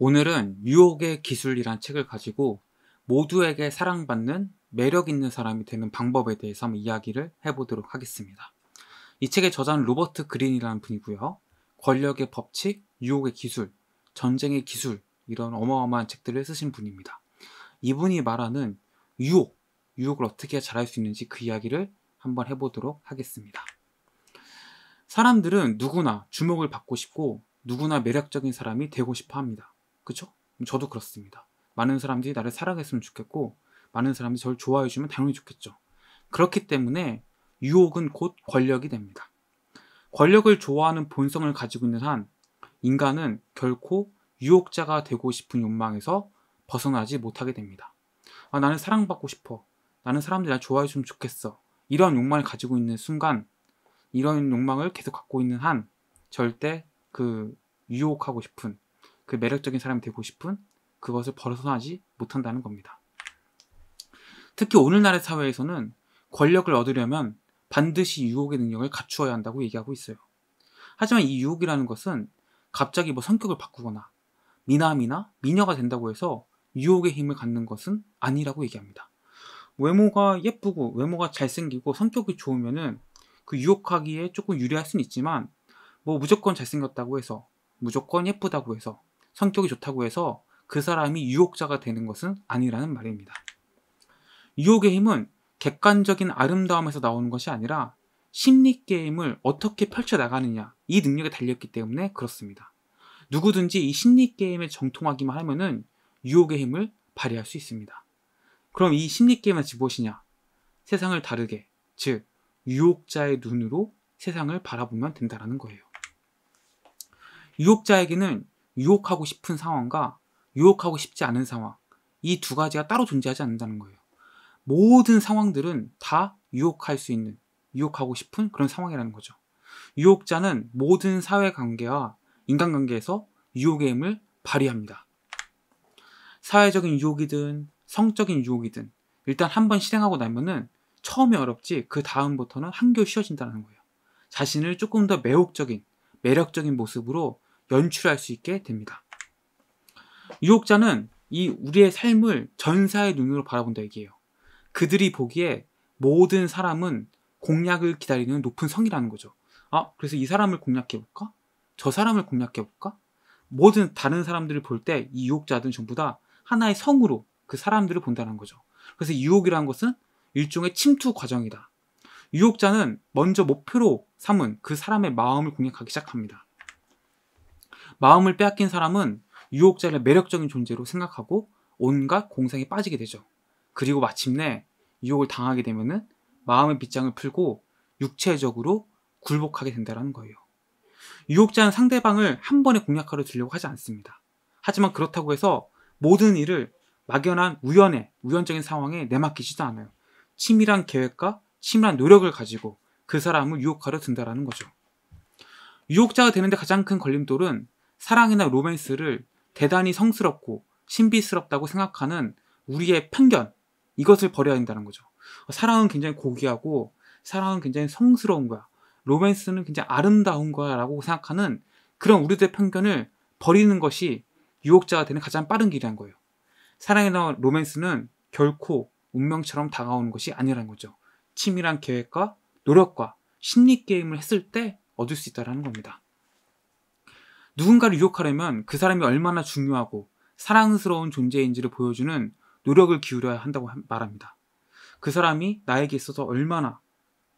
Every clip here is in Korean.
오늘은 유혹의 기술이란 책을 가지고 모두에게 사랑받는 매력 있는 사람이 되는 방법에 대해서 한번 이야기를 해보도록 하겠습니다. 이 책의 저자는 로버트 그린이라는 분이고요. 권력의 법칙, 유혹의 기술, 전쟁의 기술 이런 어마어마한 책들을 쓰신 분입니다. 이분이 말하는 유혹, 유혹을 어떻게 잘할 수 있는지 그 이야기를 한번 해보도록 하겠습니다. 사람들은 누구나 주목을 받고 싶고 누구나 매력적인 사람이 되고 싶어 합니다. 그쵸? 저도 그렇습니다. 많은 사람들이 나를 사랑했으면 좋겠고 많은 사람들이 저를 좋아해주면 당연히 좋겠죠. 그렇기 때문에 유혹은 곧 권력이 됩니다. 권력을 좋아하는 본성을 가지고 있는 한 인간은 결코 유혹자가 되고 싶은 욕망에서 벗어나지 못하게 됩니다. 아, 나는 사랑받고 싶어. 나는 사람들이 날 좋아해주면 좋겠어. 이런 욕망을 가지고 있는 순간, 이런 욕망을 계속 갖고 있는 한 절대 그 유혹하고 싶은 그 매력적인 사람이 되고 싶은 그것을 벗어나지 못한다는 겁니다. 특히 오늘날의 사회에서는 권력을 얻으려면 반드시 유혹의 능력을 갖추어야 한다고 얘기하고 있어요. 하지만 이 유혹이라는 것은 갑자기 뭐 성격을 바꾸거나 미남이나 미녀가 된다고 해서 유혹의 힘을 갖는 것은 아니라고 얘기합니다. 외모가 예쁘고 외모가 잘생기고 성격이 좋으면은 그 유혹하기에 조금 유리할 수는 있지만 뭐 무조건 잘생겼다고 해서 무조건 예쁘다고 해서 성격이 좋다고 해서 그 사람이 유혹자가 되는 것은 아니라는 말입니다. 유혹의 힘은 객관적인 아름다움에서 나오는 것이 아니라 심리 게임을 어떻게 펼쳐 나가느냐 이 능력에 달렸기 때문에 그렇습니다. 누구든지 이 심리 게임에 정통하기만 하면은 유혹의 힘을 발휘할 수 있습니다. 그럼 이 심리 게임은 무엇이냐? 세상을 다르게, 즉 유혹자의 눈으로 세상을 바라보면 된다는 거예요. 유혹자에게는 유혹하고 싶은 상황과 유혹하고 싶지 않은 상황, 이 두 가지가 따로 존재하지 않는다는 거예요. 모든 상황들은 다 유혹할 수 있는, 유혹하고 싶은 그런 상황이라는 거죠. 유혹자는 모든 사회 관계와 인간관계에서 유혹의 힘을 발휘합니다. 사회적인 유혹이든 성적인 유혹이든 일단 한 번 실행하고 나면은 처음에 어렵지 그 다음부터는 한결 쉬워진다는 거예요. 자신을 조금 더 매혹적인, 매력적인 모습으로 연출할 수 있게 됩니다. 유혹자는 이 우리의 삶을 전사의 눈으로 바라본다 얘기예요. 그들이 보기에 모든 사람은 공략을 기다리는 높은 성이라는 거죠. 아, 그래서 이 사람을 공략해볼까? 저 사람을 공략해볼까? 모든 다른 사람들을 볼 때 이 유혹자들은 전부 다 하나의 성으로 그 사람들을 본다는 거죠. 그래서 유혹이라는 것은 일종의 침투 과정이다. 유혹자는 먼저 목표로 삼은 그 사람의 마음을 공략하기 시작합니다. 마음을 빼앗긴 사람은 유혹자를 매력적인 존재로 생각하고 온갖 공상에 빠지게 되죠. 그리고 마침내 유혹을 당하게 되면은 마음의 빗장을 풀고 육체적으로 굴복하게 된다는 거예요. 유혹자는 상대방을 한 번에 공략하려 들려고 하지 않습니다. 하지만 그렇다고 해서 모든 일을 막연한 우연에, 우연적인 상황에 내맡기지도 않아요. 치밀한 계획과 치밀한 노력을 가지고 그 사람을 유혹하려 든다라는 거죠. 유혹자가 되는데 가장 큰 걸림돌은 사랑이나 로맨스를 대단히 성스럽고 신비스럽다고 생각하는 우리의 편견, 이것을 버려야 한다는 거죠. 사랑은 굉장히 고귀하고, 사랑은 굉장히 성스러운 거야. 로맨스는 굉장히 아름다운 거야. 라고 생각하는 그런 우리들의 편견을 버리는 것이 유혹자가 되는 가장 빠른 길이란 거예요. 사랑이나 로맨스는 결코 운명처럼 다가오는 것이 아니라는 거죠. 치밀한 계획과 노력과 심리 게임을 했을 때 얻을 수 있다는 겁니다. 누군가를 유혹하려면 그 사람이 얼마나 중요하고 사랑스러운 존재인지를 보여주는 노력을 기울여야 한다고 말합니다. 그 사람이 나에게 있어서 얼마나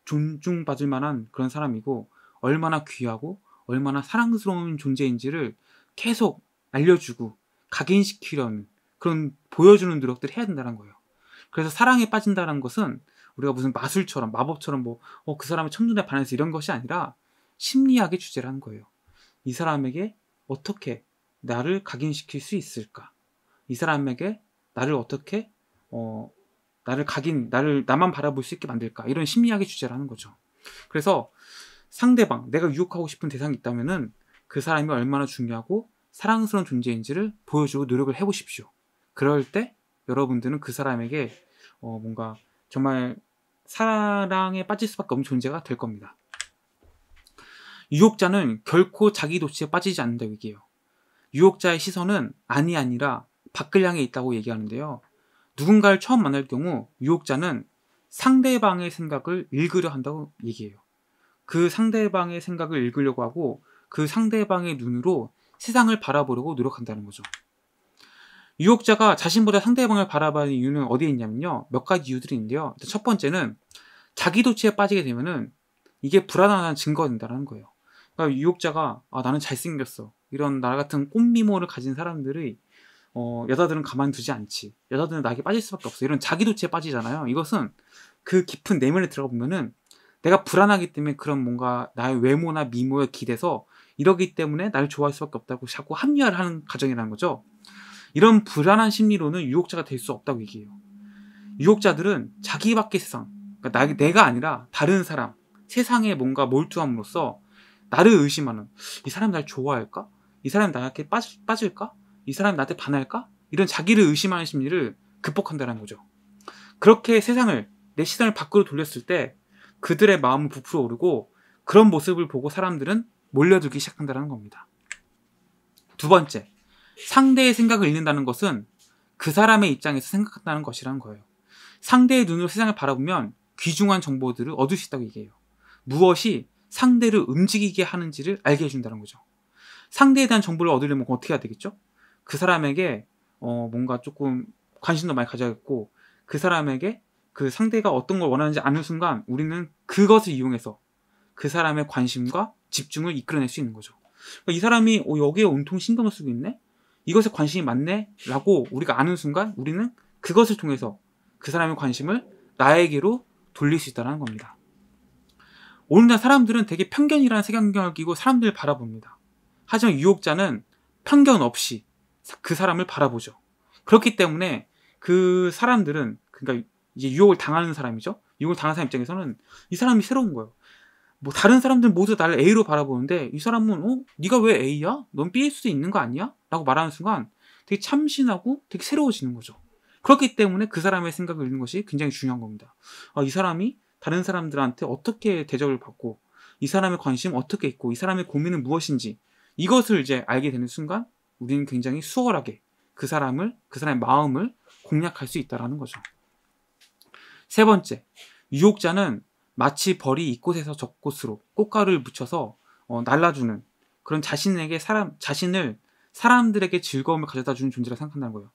존중받을 만한 그런 사람이고 얼마나 귀하고 얼마나 사랑스러운 존재인지를 계속 알려주고 각인시키려는 그런 보여주는 노력들을 해야 된다는 거예요. 그래서 사랑에 빠진다는 것은 우리가 무슨 마술처럼 마법처럼 뭐 그 사람의 첫눈에 반해서 이런 것이 아니라 심리학의 주제라는 거예요. 이 사람에게 어떻게 나를 각인시킬 수 있을까? 이 사람에게 나를 어떻게 어 나를 각인 나를 나만 바라볼 수 있게 만들까? 이런 심리학의 주제라는 거죠. 그래서 상대방 내가 유혹하고 싶은 대상이 있다면은 그 사람이 얼마나 중요하고 사랑스러운 존재인지를 보여주고 노력을 해보십시오. 그럴 때 여러분들은 그 사람에게 어 뭔가 정말 사랑에 빠질 수밖에 없는 존재가 될 겁니다. 유혹자는 결코 자기 도취에 빠지지 않는다 얘기해요. 유혹자의 시선은 안이 아니라 밖을 향해 있다고 얘기하는데요. 누군가를 처음 만날 경우 유혹자는 상대방의 생각을 읽으려 한다고 얘기해요. 그 상대방의 생각을 읽으려고 하고 그 상대방의 눈으로 세상을 바라보려고 노력한다는 거죠. 유혹자가 자신보다 상대방을 바라보는 이유는 어디에 있냐면요. 몇 가지 이유들이 있는데요. 첫 번째는 자기 도취에 빠지게 되면은 이게 불안한 증거가 된다는 거예요. 그러니까 유혹자가 아 나는 잘생겼어 이런 나 같은 꽃미모를 가진 사람들의 어, 여자들은 가만두지 않지. 여자들은 나에게 빠질 수밖에 없어. 이런 자기 도취에 빠지잖아요. 이것은 그 깊은 내면에 들어가 보면은 내가 불안하기 때문에 그런 뭔가 나의 외모나 미모에 기대서 이러기 때문에 나를 좋아할 수밖에 없다고 자꾸 합리화를 하는 가정이라는 거죠. 이런 불안한 심리로는 유혹자가 될 수 없다고 얘기해요. 유혹자들은 자기 밖의 세상, 그러니까 나, 내가 아니라 다른 사람, 세상에 뭔가 몰두함으로써 나를 의심하는 이 사람 날 좋아할까? 이 사람 나한테 빠질, 빠질까? 이 사람 나한테 반할까? 이런 자기를 의심하는 심리를 극복한다는 거죠. 그렇게 세상을 내 시선을 밖으로 돌렸을 때 그들의 마음은 부풀어 오르고 그런 모습을 보고 사람들은 몰려들기 시작한다는 겁니다. 두 번째, 상대의 생각을 읽는다는 것은 그 사람의 입장에서 생각한다는 것이라는 거예요. 상대의 눈으로 세상을 바라보면 귀중한 정보들을 얻을 수 있다고 얘기해요. 무엇이 상대를 움직이게 하는지를 알게 해준다는 거죠. 상대에 대한 정보를 얻으려면 어떻게 해야 되겠죠? 그 사람에게 어, 뭔가 조금 관심도 많이 가져야겠고 그 사람에게 그 상대가 어떤 걸 원하는지 아는 순간 우리는 그것을 이용해서 그 사람의 관심과 집중을 이끌어낼 수 있는 거죠. 그러니까 이 사람이 어, 여기에 온통 신경을 쓰고 있네? 이것에 관심이 많네? 라고 우리가 아는 순간 우리는 그것을 통해서 그 사람의 관심을 나에게로 돌릴 수 있다는 겁니다. 오늘날 사람들은 되게 편견이라는 색안경을 끼고 사람들을 바라봅니다. 하지만 유혹자는 편견 없이 그 사람을 바라보죠. 그렇기 때문에 그 사람들은 그러니까 이제 유혹을 당하는 사람이죠. 유혹을 당하는 사람 입장에서는 이 사람이 새로운 거예요. 뭐 다른 사람들 모두 나를 A로 바라보는데 이 사람은 어 네가 왜 A야? 넌 B일 수도 있는 거 아니야? 라고 말하는 순간 되게 참신하고 되게 새로워지는 거죠. 그렇기 때문에 그 사람의 생각을 읽는 것이 굉장히 중요한 겁니다. 아, 이 사람이 다른 사람들한테 어떻게 대접을 받고 이 사람의 관심 어떻게 있고 이 사람의 고민은 무엇인지 이것을 이제 알게 되는 순간 우리는 굉장히 수월하게 그 사람을 그 사람의 마음을 공략할 수 있다라는 거죠. 세 번째, 유혹자는 마치 벌이 이곳에서 저곳으로 꽃가루를 묻혀서 어, 날라주는 그런 자신에게 사람 자신을 사람들에게 즐거움을 가져다 주는 존재라 생각한다는 거예요.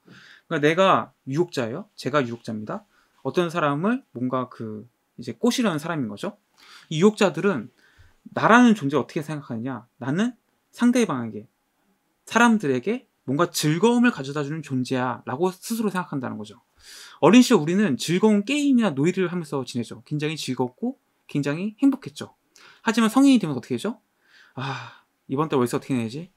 그러니까 내가 유혹자예요. 제가 유혹자입니다. 어떤 사람을 뭔가 그 이제 꼬시려는 사람인 거죠. 이 유혹자들은 나라는 존재 어떻게 생각하느냐? 나는 상대방에게 사람들에게 뭔가 즐거움을 가져다 주는 존재야 라고 스스로 생각한다는 거죠. 어린 시절 우리는 즐거운 게임이나 놀이를 하면서 지내죠. 굉장히 즐겁고 굉장히 행복했죠. 하지만 성인이 되면 어떻게 되죠? 아, 이번 달 월세 어떻게 내지?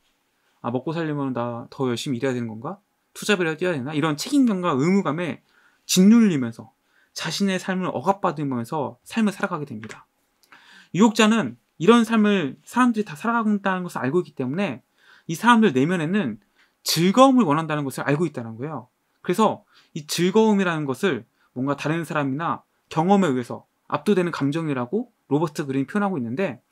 아, 먹고 살려면 나 더 열심히 일해야 되는 건가? 투잡이라도 뛰어야 되나? 이런 책임감과 의무감에 짓눌리면서 자신의 삶을 억압받으면서 삶을 살아가게 됩니다. 유혹자는 이런 삶을 사람들이 다 살아간다는 것을 알고 있기 때문에 이 사람들 내면에는 즐거움을 원한다는 것을 알고 있다는 거예요. 그래서 이 즐거움이라는 것을 뭔가 다른 사람이나 경험에 의해서 압도되는 감정이라고 로버트 그린이 표현하고 있는데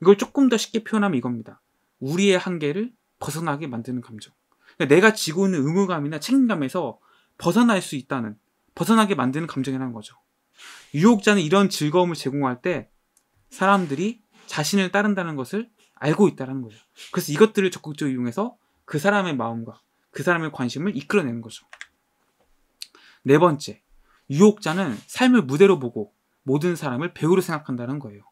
이걸 조금 더 쉽게 표현하면 이겁니다. 우리의 한계를 벗어나게 만드는 감정. 그러니까 내가 지고 있는 의무감이나 책임감에서 벗어날 수 있다는, 벗어나게 만드는 감정이라는 거죠. 유혹자는 이런 즐거움을 제공할 때 사람들이 자신을 따른다는 것을 알고 있다는 거죠. 그래서 이것들을 적극적으로 이용해서 그 사람의 마음과 그 사람의 관심을 이끌어내는 거죠. 네 번째, 유혹자는 삶을 무대로 보고 모든 사람을 배우로 생각한다는 거예요.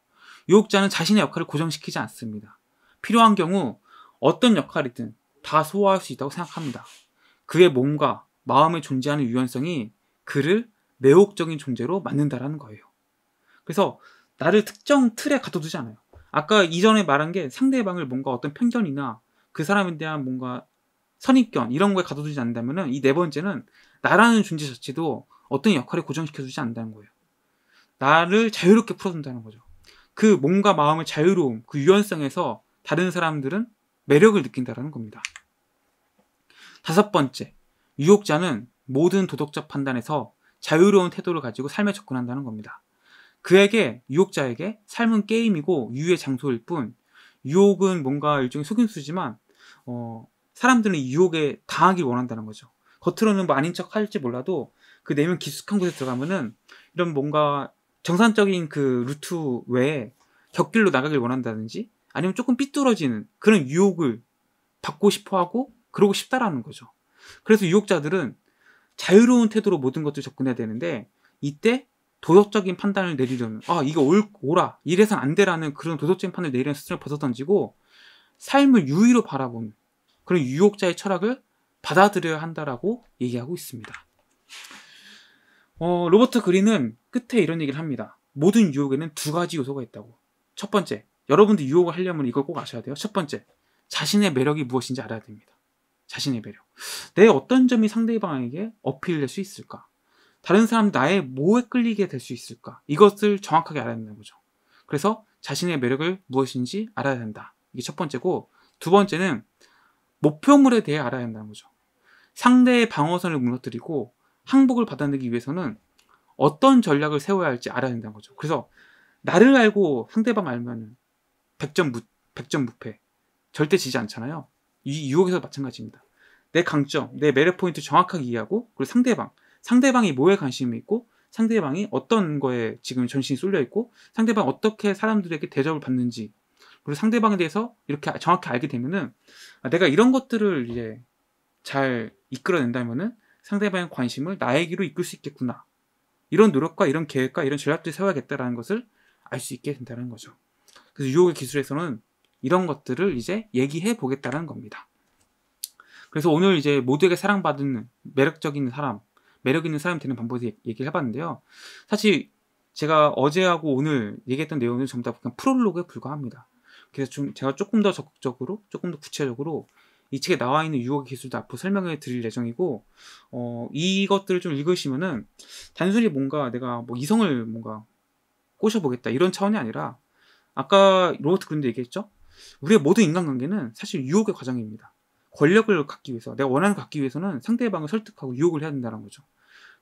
유혹자는 자신의 역할을 고정시키지 않습니다. 필요한 경우 어떤 역할이든 다 소화할 수 있다고 생각합니다. 그의 몸과 마음에 존재하는 유연성이 그를 매혹적인 존재로 만든다라는 거예요. 그래서 나를 특정 틀에 가둬두지 않아요. 아까 이전에 말한 게 상대방을 뭔가 어떤 편견이나 그 사람에 대한 뭔가 선입견 이런 거에 가둬두지 않는다면은 이네 번째는 나라는 존재 자체도 어떤 역할에 고정시켜주지 않는다는 거예요. 나를 자유롭게 풀어준다는 거죠. 그 몸과 마음의 자유로움, 그 유연성에서 다른 사람들은 매력을 느낀다는 겁니다. 다섯 번째, 유혹자는 모든 도덕적 판단에서 자유로운 태도를 가지고 삶에 접근한다는 겁니다. 그에게 유혹자에게 삶은 게임이고 유의 장소일 뿐 유혹은 뭔가 일종의 속임수지만 어, 사람들은 유혹에 당하길 원한다는 거죠. 겉으로는 뭐 아닌 척 할지 몰라도 그 내면 깊숙한 곳에 들어가면은 이런 뭔가 정상적인 그 루트 외에 곁길로 나가길 원한다든지 아니면 조금 삐뚤어지는 그런 유혹을 받고 싶어 하고 그러고 싶다라는 거죠. 그래서 유혹자들은 자유로운 태도로 모든 것들 접근해야 되는데 이때 도덕적인 판단을 내리려는 아 이거 올, 오라 이래선 안 돼라는 그런 도덕적인 판단을 내리는 수준을 벗어던지고 삶을 유의로 바라보는 그런 유혹자의 철학을 받아들여야 한다라고 얘기하고 있습니다. 어, 로버트 그린은 끝에 이런 얘기를 합니다. 모든 유혹에는 두 가지 요소가 있다고. 첫 번째, 여러분들 유혹을 하려면 이걸 꼭 아셔야 돼요. 첫 번째, 자신의 매력이 무엇인지 알아야 됩니다. 자신의 매력. 내 어떤 점이 상대방에게 어필될 수 있을까? 다른 사람 나의 뭐에 끌리게 될 수 있을까? 이것을 정확하게 알아야 된다는 거죠. 그래서 자신의 매력을 무엇인지 알아야 된다. 이게 첫 번째고, 두 번째는 목표물에 대해 알아야 한다는 거죠. 상대의 방어선을 무너뜨리고 항복을 받아내기 위해서는 어떤 전략을 세워야 할지 알아야 된다는 거죠. 그래서 나를 알고 상대방 알면은 100점 무, 100점 무패. 절대 지지 않잖아요. 이 유혹에서 마찬가지입니다. 내 강점, 내 매력 포인트 정확하게 이해하고 그리고 상대방, 상대방이 뭐에 관심이 있고 상대방이 어떤 거에 지금 전신이 쏠려 있고 상대방 어떻게 사람들에게 대접을 받는지 그리고 상대방에 대해서 이렇게 정확히 알게 되면은 아, 내가 이런 것들을 이제 잘 이끌어낸다면은 상대방의 관심을 나에게로 이끌 수 있겠구나. 이런 노력과 이런 계획과 이런 전략들을 세워야겠다라는 것을 알 수 있게 된다는 거죠. 그래서 유혹의 기술에서는 이런 것들을 이제 얘기해 보겠다는 겁니다. 그래서 오늘 이제 모두에게 사랑받는 매력적인 사람, 매력 있는 사람이 되는 방법에 얘기를 해봤는데요. 사실 제가 어제하고 오늘 얘기했던 내용은 전부 다 그냥 프롤로그에 불과합니다. 그래서 좀 제가 조금 더 적극적으로, 조금 더 구체적으로 이 책에 나와 있는 유혹의 기술도 앞으로 설명해 드릴 예정이고, 어, 이것들을 좀 읽으시면은 단순히 뭔가 내가 뭐 이성을 뭔가 꼬셔보겠다 이런 차원이 아니라 아까 로버트 그린도 얘기했죠? 우리의 모든 인간관계는 사실 유혹의 과정입니다. 권력을 갖기 위해서, 내가 원하는 걸 갖기 위해서는 상대방을 설득하고 유혹을 해야 된다는 거죠.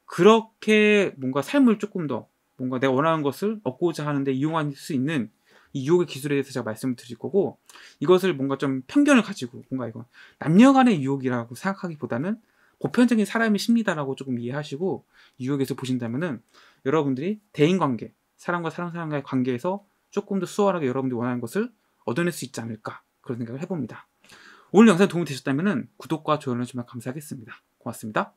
그렇게 뭔가 삶을 조금 더 뭔가 내가 원하는 것을 얻고자 하는데 이용할 수 있는 이 유혹의 기술에 대해서 제가 말씀을 드릴 거고 이것을 뭔가 좀 편견을 가지고 뭔가 이거 남녀 간의 유혹이라고 생각하기보다는 보편적인 사람의 심리다라고 조금 이해하시고 유혹에서 보신다면은 여러분들이 대인 관계, 사람과 사람 사람과의 관계에서 조금 더 수월하게 여러분들이 원하는 것을 얻어낼 수 있지 않을까 그런 생각을 해봅니다. 오늘 영상 도움이 되셨다면 구독과 좋아요를 주면 감사하겠습니다. 고맙습니다.